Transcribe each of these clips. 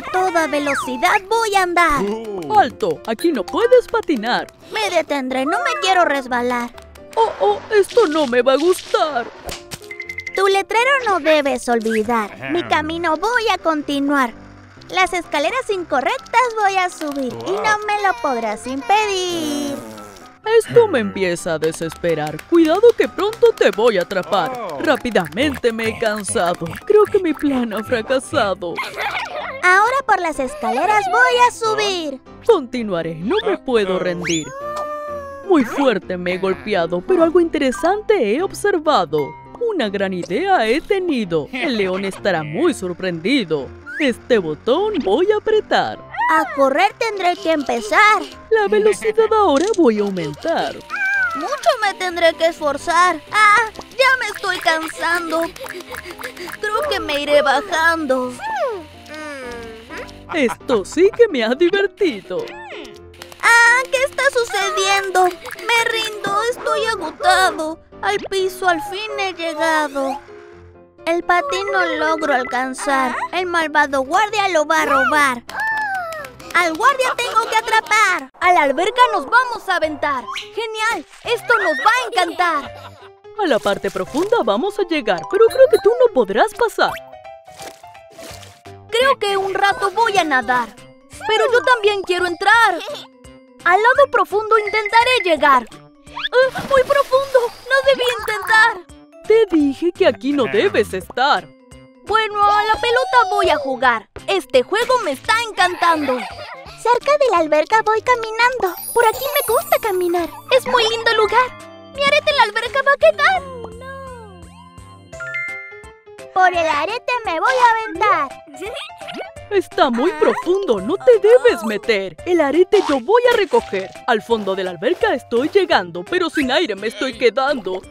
A toda velocidad voy a andar. ¡Alto! Aquí no puedes patinar. Me detendré, no me quiero resbalar. ¡Oh, oh! Esto no me va a gustar. Tu letrero no debes olvidar. Mi camino voy a continuar. Las escaleras incorrectas voy a subir y no me lo podrás impedir. Esto me empieza a desesperar. Cuidado que pronto te voy a atrapar. Rápidamente me he cansado. Creo que mi plan ha fracasado. Ahora por las escaleras voy a subir. Continuaré, no me puedo rendir. Muy fuerte me he golpeado, pero algo interesante he observado. Una gran idea he tenido. El león estará muy sorprendido. Este botón voy a apretar. A correr tendré que empezar. La velocidad ahora voy a aumentar. Mucho me tendré que esforzar. ¡Ah! Ya me estoy cansando. Creo que me iré bajando. Esto sí que me ha divertido. ¡Ah! ¿Qué está sucediendo? Me rindo, estoy agotado. Al piso al fin he llegado. El patín no logro alcanzar. El malvado guardia lo va a robar. ¡Al guardia tengo que atrapar! A la alberca nos vamos a aventar. ¡Genial! Esto nos va a encantar. A la parte profunda vamos a llegar, pero creo que tú no podrás pasar. Creo que un rato voy a nadar. Pero yo también quiero entrar. Al lado profundo intentaré llegar. ¡Ah! ¡Muy profundo! ¡No debí intentar! Te dije que aquí no debes estar. Bueno, a la pelota voy a jugar. Este juego me está encantando. Cerca de la alberca voy caminando. Por aquí me gusta caminar. Es muy lindo lugar. Mi arete en la alberca va a quedar. Por el arete me voy a aventar. Está muy profundo, no te debes meter. El arete yo voy a recoger. Al fondo de la alberca estoy llegando, pero sin aire me estoy quedando.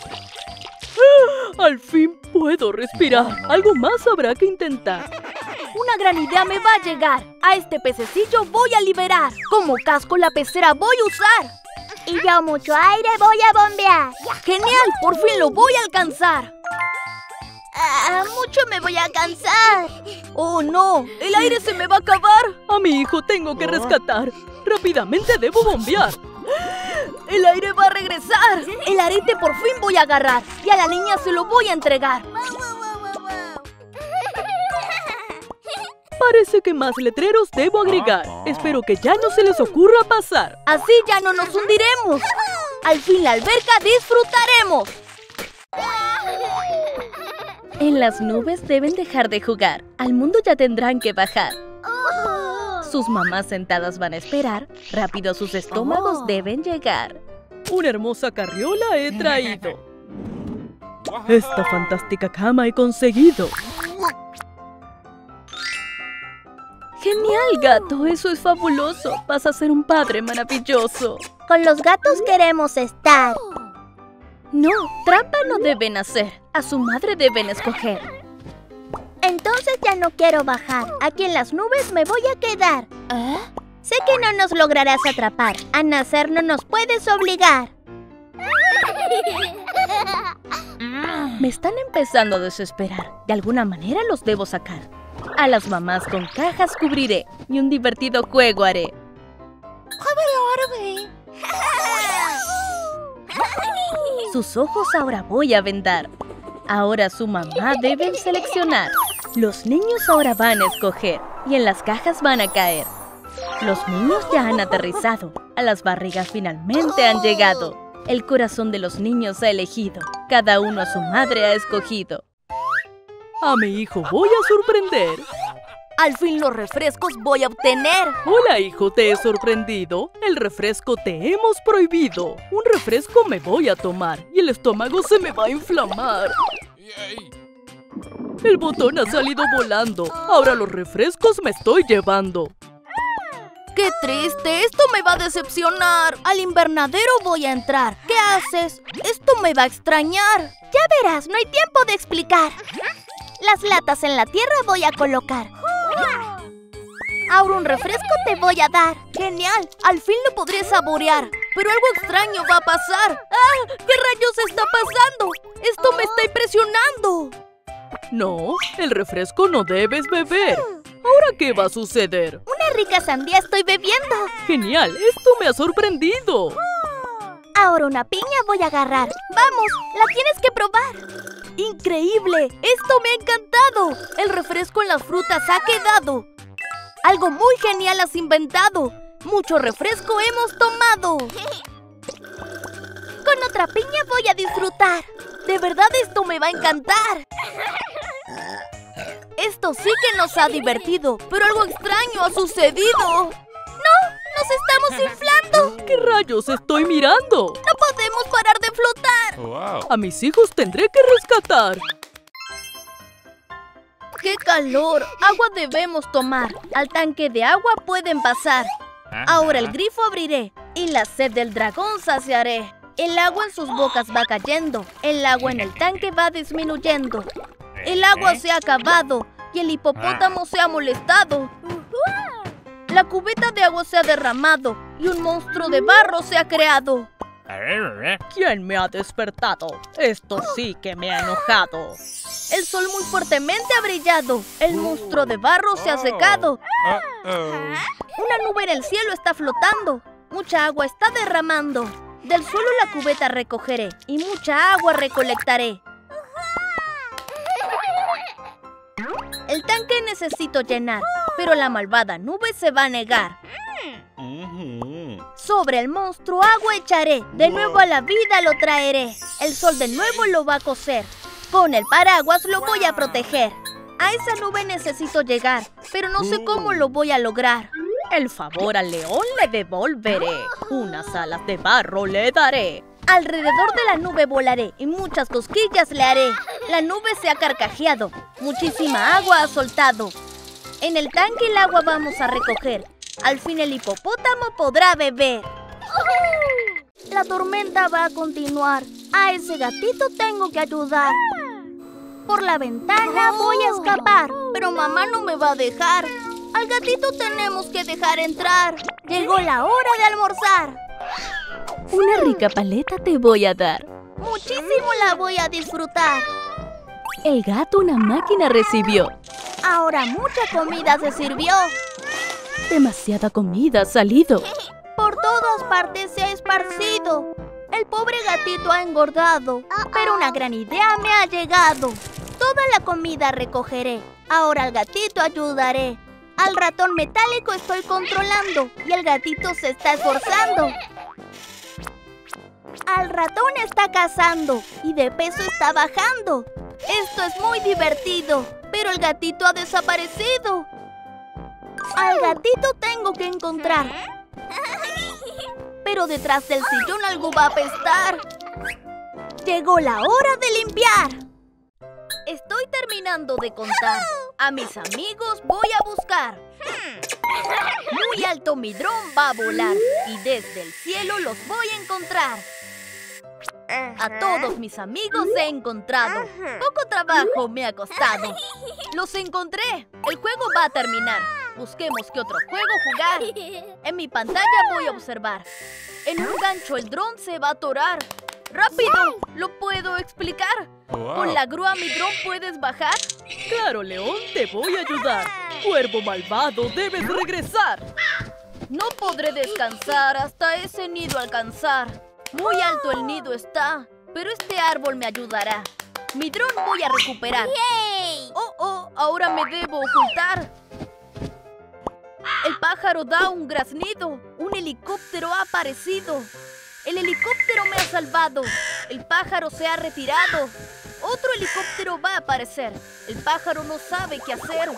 ¡Ah! Al fin puedo respirar. Algo más habrá que intentar. Una gran idea me va a llegar. A este pececillo voy a liberar. Como casco la pecera voy a usar. Y yo mucho aire voy a bombear. ¡Genial! ¡Por fin lo voy a alcanzar! Ah, mucho me voy a cansar. ¡Oh, no! ¡El aire se me va a acabar! A mi hijo tengo que rescatar. Rápidamente debo bombear. ¡El aire va a regresar! El arete por fin voy a agarrar. Y a la niña se lo voy a entregar. Parece que más letreros debo agregar. Espero que ya no se les ocurra pasar. Así ya no nos hundiremos. Al fin la alberca disfrutaremos. En las nubes deben dejar de jugar. Al mundo ya tendrán que bajar. Sus mamás sentadas van a esperar. Rápido sus estómagos deben llegar. Una hermosa carriola he traído. Esta fantástica cama he conseguido. Genial, gato. Eso es fabuloso. Vas a ser un padre maravilloso. Con los gatos queremos estar. No, trampa no deben hacer. A su madre deben escoger. Entonces ya no quiero bajar. Aquí en las nubes me voy a quedar. Sé que no nos lograrás atrapar. A nacer no nos puedes obligar. Me están empezando a desesperar. De alguna manera los debo sacar. A las mamás con cajas cubriré y un divertido juego haré. Sus ojos ahora voy a vendar. Ahora su mamá deben seleccionar. Los niños ahora van a escoger y en las cajas van a caer. Los niños ya han aterrizado. A las barrigas finalmente han llegado. El corazón de los niños ha elegido. Cada uno a su madre ha escogido. A mi hijo voy a sorprender. Al fin los refrescos voy a obtener. Hola, hijo, ¿te he sorprendido? El refresco te hemos prohibido. Un refresco me voy a tomar y el estómago se me va a inflamar. El botón ha salido volando. Ahora los refrescos me estoy llevando. ¡Qué triste! Esto me va a decepcionar. Al invernadero voy a entrar. ¿Qué haces? Esto me va a extrañar. Ya verás, no hay tiempo de explicar. Las latas en la tierra voy a colocar. Ahora un refresco te voy a dar. ¡Genial! Al fin lo podré saborear. Pero algo extraño va a pasar. ¡Ah! ¿Qué rayos está pasando? ¡Esto me está impresionando! No, el refresco no debes beber. ¿Ahora qué va a suceder? Una rica sandía estoy bebiendo. Genial, esto me ha sorprendido. Ahora una piña voy a agarrar. Vamos, la tienes que probar. ¡Increíble! ¡Esto me ha encantado! El refresco en las frutas ha quedado. Algo muy genial has inventado. Mucho refresco hemos tomado. Con otra piña voy a disfrutar. De verdad esto me va a encantar. Esto sí que nos ha divertido, pero algo extraño ha sucedido. ¡No! ¡Nos estamos inflando! ¿Qué rayos estoy mirando? ¡No podemos parar de flotar! A mis hijos tendré que rescatar. ¡Qué calor! Agua debemos tomar. Al tanque de agua pueden pasar. Ahora el grifo abriré y la sed del dragón saciaré. El agua en sus bocas va cayendo. El agua en el tanque va disminuyendo. El agua se ha acabado y el hipopótamo se ha molestado. La cubeta de agua se ha derramado y un monstruo de barro se ha creado. ¿Quién me ha despertado? Esto sí que me ha enojado. El sol muy fuertemente ha brillado. El monstruo de barro se ha secado. Una nube en el cielo está flotando. Mucha agua está derramando. Del suelo la cubeta recogeré y mucha agua recolectaré. El tanque necesito llenar, pero la malvada nube se va a negar. Sobre el monstruo agua echaré, de nuevo a la vida lo traeré. El sol de nuevo lo va a cocer, con el paraguas lo voy a proteger. A esa nube necesito llegar, pero no sé cómo lo voy a lograr. El favor al león le devolveré. Unas alas de barro le daré. Alrededor de la nube volaré y muchas cosquillas le haré. La nube se ha carcajeado, muchísima agua ha soltado. En el tanque el agua vamos a recoger. Al fin el hipopótamo podrá beber. La tormenta va a continuar. A ese gatito tengo que ayudar. Por la ventana voy a escapar, pero mamá no me va a dejar. Al gatito tenemos que dejar entrar. Llegó la hora de almorzar. Una rica paleta te voy a dar. Muchísimo la voy a disfrutar. El gato una máquina recibió. Ahora mucha comida se sirvió. Demasiada comida ha salido. Por todas partes se ha esparcido. El pobre gatito ha engordado. Pero una gran idea me ha llegado. Toda la comida recogeré. Ahora al gatito ayudaré. Al ratón metálico estoy controlando y el gatito se está esforzando. Al ratón está cazando y de peso está bajando. Esto es muy divertido, pero el gatito ha desaparecido. Al gatito tengo que encontrar. Pero detrás del sillón algo va a apestar. Llegó la hora de limpiar. Estoy terminando de contar. A mis amigos voy a buscar. Muy alto mi dron va a volar y desde el cielo los voy a encontrar. A todos mis amigos he encontrado. Poco trabajo me ha costado. Los encontré. El juego va a terminar. Busquemos qué otro juego jugar. En mi pantalla voy a observar. En un gancho el dron se va a atorar. ¡Rápido! ¿Lo puedo explicar? ¿Con la grúa mi dron puedes bajar? Claro, León, te voy a ayudar. Cuervo malvado, debes regresar. No podré descansar hasta ese nido alcanzar. Muy alto el nido está, pero este árbol me ayudará. Mi dron voy a recuperar. Oh, oh, ahora me debo ocultar. El pájaro da un graznido. Un helicóptero ha aparecido. El helicóptero me ha salvado. El pájaro se ha retirado. Otro helicóptero va a aparecer. El pájaro no sabe qué hacer.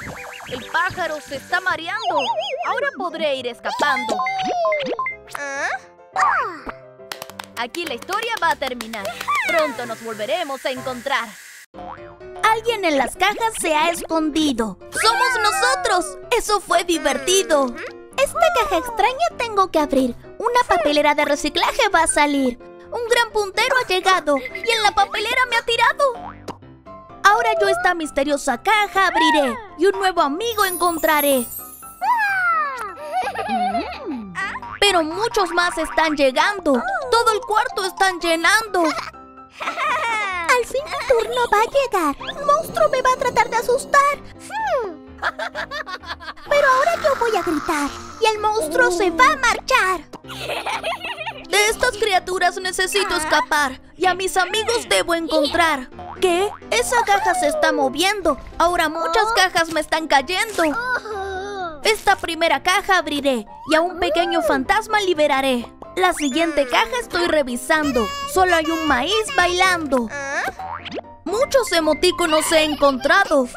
El pájaro se está mareando. Ahora podré ir escapando. Aquí la historia va a terminar. Pronto nos volveremos a encontrar. Alguien en las cajas se ha escondido. ¡Somos nosotros! ¡Eso fue divertido! Esta caja extraña tengo que abrir. Una papelera de reciclaje va a salir. Un gran puntero ha llegado y en la papelera me ha tirado. Ahora yo esta misteriosa caja abriré y un nuevo amigo encontraré. Pero muchos más están llegando. Todo el cuarto están llenando. Al fin mi turno va a llegar. Monstruo me va a tratar de asustar. Yo voy a gritar y el monstruo se va a marchar. De estas criaturas necesito escapar y a mis amigos debo encontrar. ¿Qué? Esa caja se está moviendo. Ahora muchas cajas me están cayendo. Esta primera caja abriré y a un pequeño fantasma liberaré. La siguiente caja estoy revisando. Solo hay un maíz bailando. Muchos emoticonos he encontrado.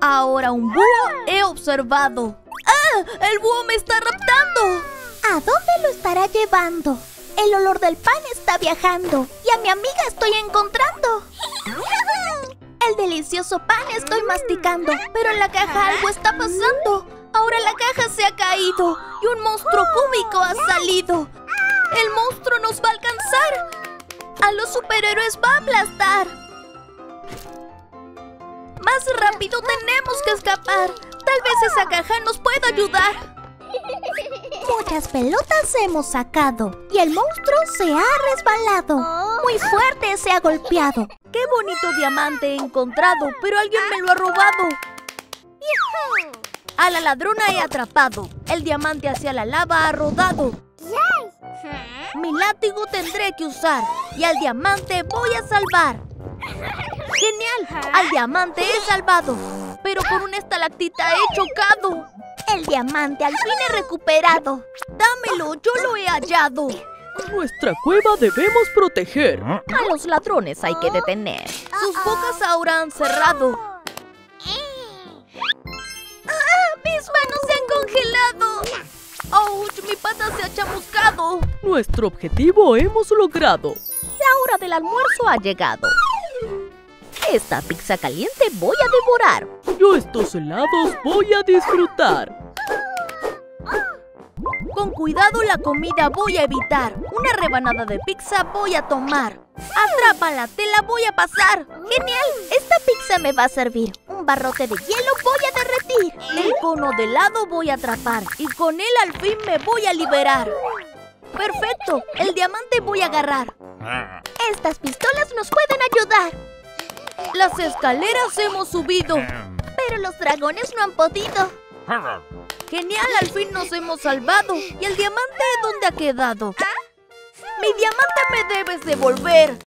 Ahora un búho he observado. ¡Ah! ¡El búho me está raptando! ¿A dónde lo estará llevando? El olor del pan está viajando y a mi amiga estoy encontrando. El delicioso pan estoy masticando, pero en la caja algo está pasando. Ahora la caja se ha caído y un monstruo cúbico ha salido. El monstruo nos va a alcanzar. A los superhéroes va a aplastar. Más rápido tenemos que escapar. Tal vez esa caja nos pueda ayudar. Muchas pelotas hemos sacado y el monstruo se ha resbalado. Muy fuerte se ha golpeado. ¡Qué bonito diamante he encontrado! Pero alguien me lo ha robado. A la ladrona he atrapado. El diamante hacia la lava ha rodado. Mi látigo tendré que usar y al diamante voy a salvar. ¡Genial! Al diamante he salvado, pero con una estalactita he chocado. El diamante al fin he recuperado. Dámelo, yo lo he hallado. Nuestra cueva debemos proteger. A los ladrones hay que detener. Sus bocas ahora han cerrado. ¡Ah! ¡Mis manos se han congelado! ¡Ouch! ¡Mi pata se ha chamuscado! Nuestro objetivo hemos logrado. La hora del almuerzo ha llegado. Esta pizza caliente voy a devorar. Yo estos helados voy a disfrutar. Con cuidado la comida voy a evitar. Una rebanada de pizza voy a tomar. Atrápala, te la voy a pasar. ¡Genial! Esta pizza me va a servir. Un barrote de hielo voy a derretir. El cono de helado voy a atrapar y con él al fin me voy a liberar. ¡Perfecto! El diamante voy a agarrar. Estas pistolas nos pueden ayudar. Las escaleras hemos subido. Pero los dragones no han podido. Genial, al fin nos hemos salvado. ¿Y el diamante dónde ha quedado? Mi diamante me debes devolver.